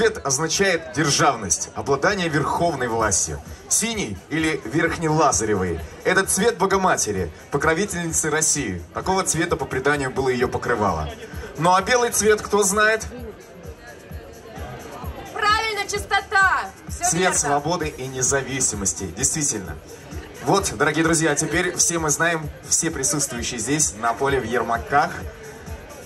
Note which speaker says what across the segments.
Speaker 1: цвет означает державность, обладание верховной властью. Синий или верхнелазаревый – это цвет Богоматери, покровительницы России. Такого цвета по преданию было ее покрывало. Ну а белый цвет кто знает?
Speaker 2: Правильно, чистота. Все
Speaker 1: Цвет
Speaker 2: верно.
Speaker 1: свободы и независимости. Действительно. Вот, дорогие друзья, теперь все мы знаем, все присутствующие здесь на поле в Ермаках,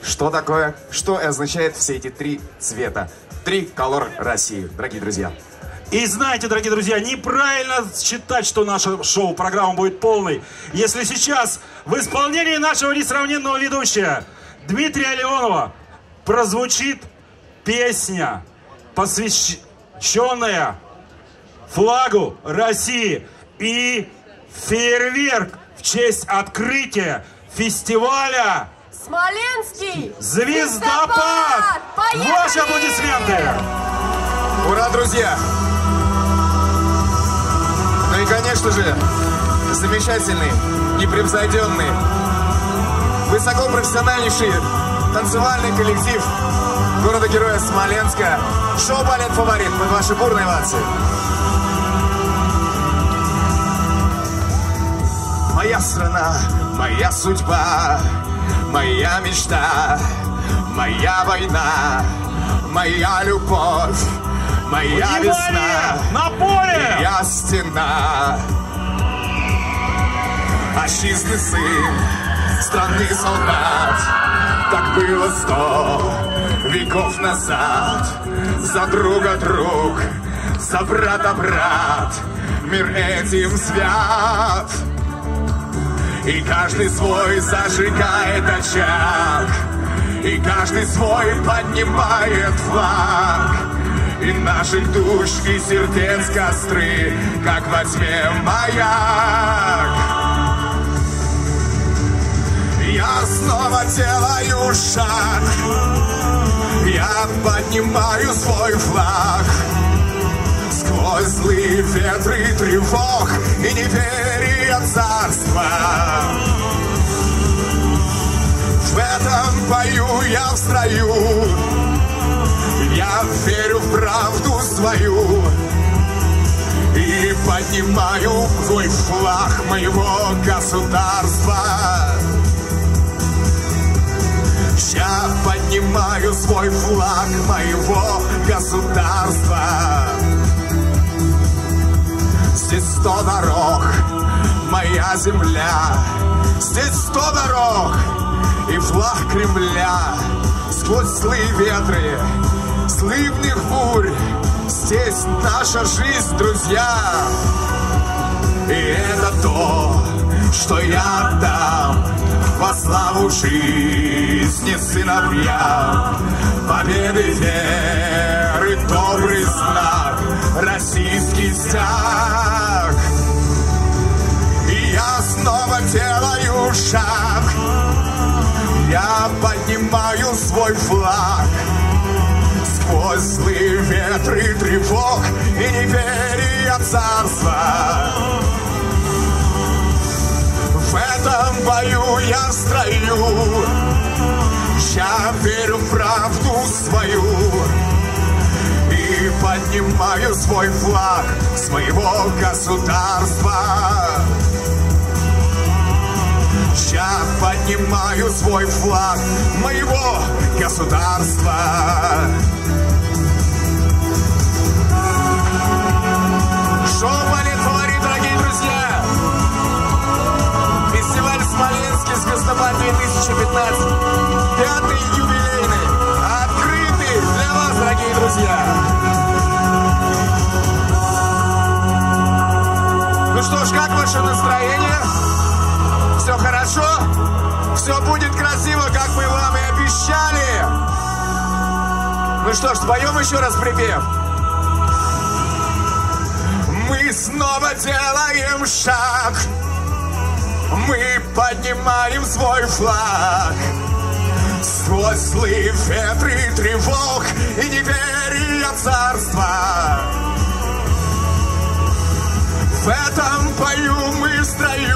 Speaker 1: что такое, что означает все эти три цвета. Три колор России, дорогие друзья.
Speaker 3: И знаете, дорогие друзья, неправильно считать, что наша шоу-программа будет полной. Если сейчас в исполнении нашего несравненного ведущего Дмитрия Леонова прозвучит песня, посвященная флагу России и фейерверк в честь открытия фестиваля
Speaker 2: Смоленский.
Speaker 3: «Звездопад».
Speaker 2: Поехали!
Speaker 3: Ваши аплодисменты!
Speaker 1: Ура, друзья! Ну и, конечно же, замечательный, непревзойденный, высокопрофессиональнейший танцевальный коллектив города-героя Смоленска. Шоу-балет «Фаворит» под ваши бурные овации. Моя страна, моя судьба, моя мечта, моя война, моя любовь, моя
Speaker 3: Внимание!
Speaker 1: весна,
Speaker 3: На поле!
Speaker 1: моя стена. Отчизны сын, страны солдат, так было сто веков назад. За друга друг, за брата брат, мир этим свят. И каждый свой зажигает очаг. И каждый свой поднимает флаг. И наших душ и сердец костры Как во тьме маяк. Я снова делаю шаг. Я поднимаю свой флаг. Сквозь злые ветры тревог и неверия царства. В этом бою я в строю, я верю в правду свою и поднимаю свой флаг моего государства. Я поднимаю свой флаг моего государства. Здесь сто дорог, моя земля. Здесь сто дорог и флаг Кремля. Сквозь злые ветры, сливных бурь. Здесь наша жизнь, друзья. И это то, что я отдам во славу жизни сыновьям. Победы веры, добрый знак, российский стяг. Поднимаю свой флаг. Сквозь злые ветры тревог и неверия царства. В этом бою я строю, я верю в правду свою и поднимаю свой флаг своего государства. Я поднимаю свой флаг моего государства. Шоу «Балет Фаворит», дорогие друзья! Фестиваль Смоленский Звездопад 2015. Пятый юбилейный. Открытый для вас, дорогие друзья. Ну что ж, как ваше настроение? Все хорошо? Все будет красиво, как мы вам и обещали. Ну что ж, споем еще раз припев. Мы снова делаем шаг. Мы поднимаем свой флаг Сквозь злые ветры тревог и неверия царства В этом бою мы в строю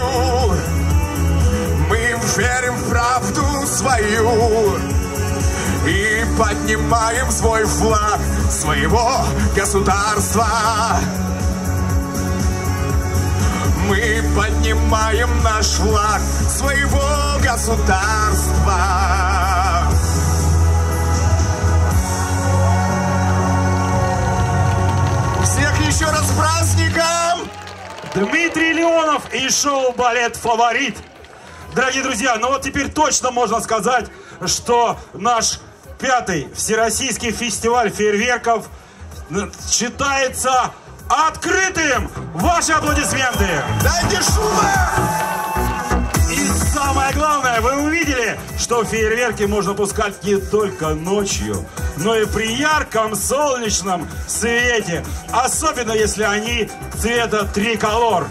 Speaker 1: верим в правду свою И поднимаем свой флаг своего государства. Мы поднимаем наш флаг своего государства. Всех еще раз с праздником!
Speaker 3: Дмитрий Леонов и шоу «Балет Фаворит». Дорогие друзья, ну вот теперь точно можно сказать, что наш пятый Всероссийский фестиваль фейерверков считается открытым. Ваши аплодисменты.
Speaker 1: Дайте шума!
Speaker 3: И самое главное, вы увидели, что фейерверки можно пускать не только ночью, но и при ярком солнечном свете. Особенно, если они цвета триколор.